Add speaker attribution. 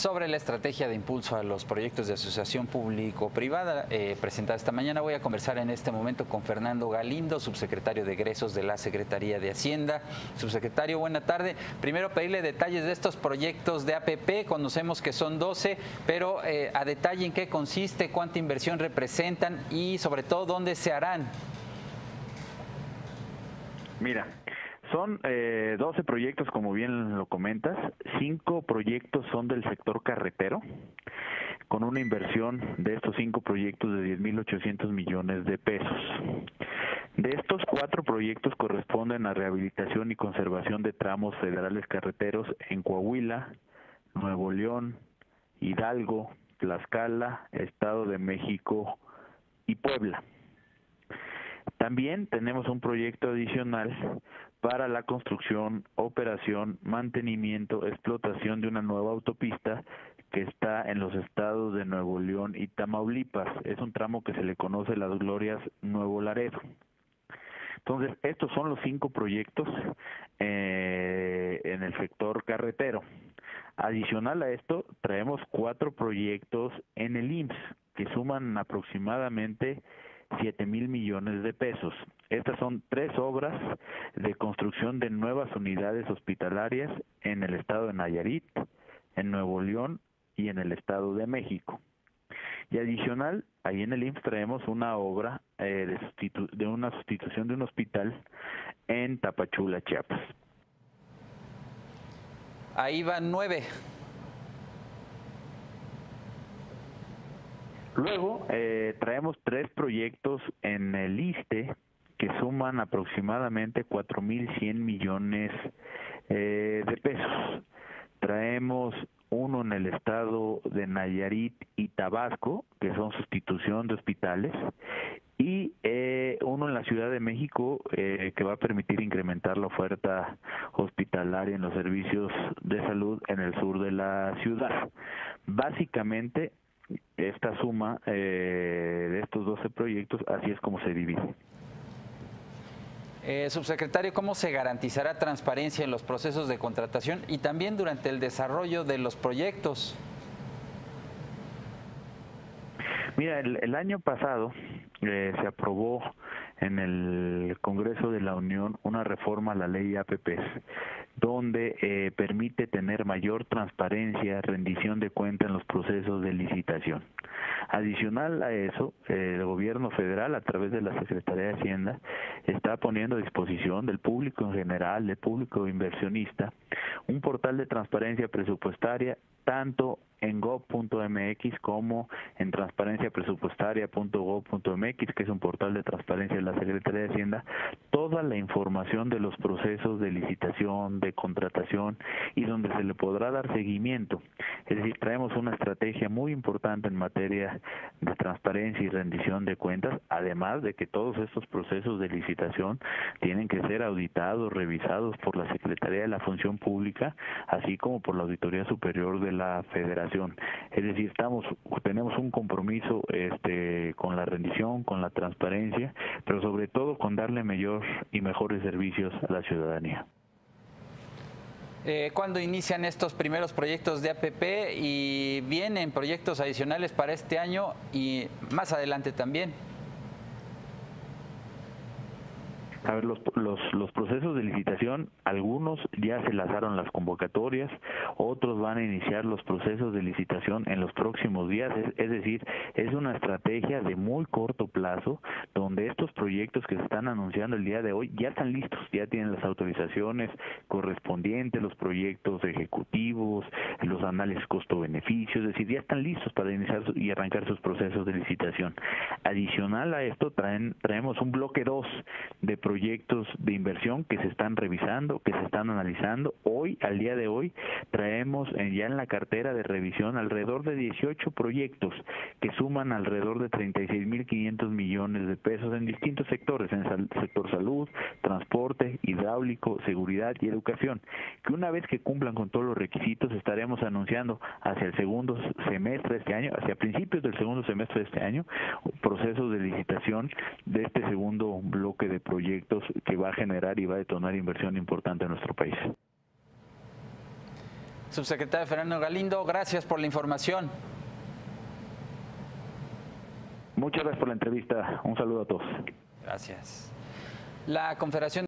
Speaker 1: Sobre la estrategia de impulso a los proyectos de asociación público-privada eh, presentada esta mañana, voy a conversar en este momento con Fernando Galindo, subsecretario de egresos de la Secretaría de Hacienda. Subsecretario, buena tarde. Primero pedirle detalles de estos proyectos de APP. Conocemos que son 12, pero eh, a detalle en qué consiste, cuánta inversión representan y sobre todo dónde se harán.
Speaker 2: Mira, son eh, 12 proyectos, como bien lo comentas. Cinco proyectos son del sector carretero, con una inversión de estos cinco proyectos de 10.800 millones de pesos. De estos cuatro proyectos corresponden a rehabilitación y conservación de tramos federales carreteros en Coahuila, Nuevo León, Hidalgo, Tlaxcala, Estado de México y Puebla. También tenemos un proyecto adicional para la construcción, operación, mantenimiento, explotación de una nueva autopista que está en los estados de Nuevo León y Tamaulipas. Es un tramo que se le conoce las glorias Nuevo Laredo. Entonces, estos son los cinco proyectos eh, en el sector carretero. Adicional a esto, traemos cuatro proyectos en el IMSS que suman aproximadamente 7 mil millones de pesos. Estas son tres obras de construcción de nuevas unidades hospitalarias en el estado de Nayarit, en Nuevo León y en el estado de México. Y adicional, ahí en el IMSS traemos una obra eh, de, de una sustitución de un hospital en Tapachula, Chiapas.
Speaker 1: Ahí van nueve.
Speaker 2: Luego eh, traemos tres proyectos en el ISTE que suman aproximadamente 4.100 millones eh, de pesos. Traemos uno en el estado de Nayarit y Tabasco, que son sustitución de hospitales, y eh, uno en la Ciudad de México eh, que va a permitir incrementar la oferta hospitalaria en los servicios de salud en el sur de la ciudad. Básicamente esta suma eh, de estos 12 proyectos, así es como se divide.
Speaker 1: Eh, subsecretario, ¿cómo se garantizará transparencia en los procesos de contratación y también durante el desarrollo de los proyectos?
Speaker 2: Mira, el, año pasado eh, se aprobó en el Congreso de la Unión una reforma a la ley APPs, donde eh, permite tener mayor transparencia, rendición de cuenta en los procesos de licitación. Adicional a eso, el gobierno federal, a través de la Secretaría de Hacienda, está poniendo a disposición del público en general, del público inversionista, un portal de transparencia presupuestaria tanto en gov.mx como en transparenciapresupuestaria.gov.mx, que es un portal de transparencia de la Secretaría de Hacienda, toda la información de los procesos de licitación, de contratación y donde se le podrá dar seguimiento. Es decir, traemos una estrategia muy importante en materia de transparencia y rendición de cuentas, además de que todos estos procesos de licitación tienen que ser auditados, revisados por la Secretaría de la Función Pública, así como por la Auditoría Superior de la Federación es decir, estamos tenemos un compromiso este con la rendición, con la transparencia, pero sobre todo con darle mayor y mejores servicios a la ciudadanía.
Speaker 1: Eh, ¿Cuándo inician estos primeros proyectos de APP y vienen proyectos adicionales para este año y más adelante también?
Speaker 2: A ver, los, los, los procesos de licitación, algunos ya se lanzaron las convocatorias, otros van a iniciar los procesos de licitación en los próximos días, es, decir, es una estrategia de muy corto plazo donde estos proyectos que se están anunciando el día de hoy ya están listos, ya tienen las autorizaciones correspondientes, los proyectos ejecutivos, los análisis costo-beneficio, es decir, ya están listos para iniciar y arrancar sus procesos de licitación. Adicional a esto, traen, traemos un bloque 2 de proyectos de inversión que se están revisando, que se están analizando. Hoy, al día de hoy, traemos ya en la cartera de revisión alrededor de 18 proyectos que suman alrededor de 36.500 millones de pesos en distintos sectores, en el sector salud, transporte, hidráulico, seguridad y educación, que una vez que cumplan con todos los requisitos estaremos anunciando hacia el segundo semestre de este año, hacia principios del segundo semestre de este año, procesos de licitación de este segundo bloque de proyectos que va a generar y va a detonar inversión importante en nuestro país.
Speaker 1: Subsecretario Fernando Galindo, gracias por la información.
Speaker 2: Muchas gracias por la entrevista. Un saludo a todos.
Speaker 1: Gracias. La Confederación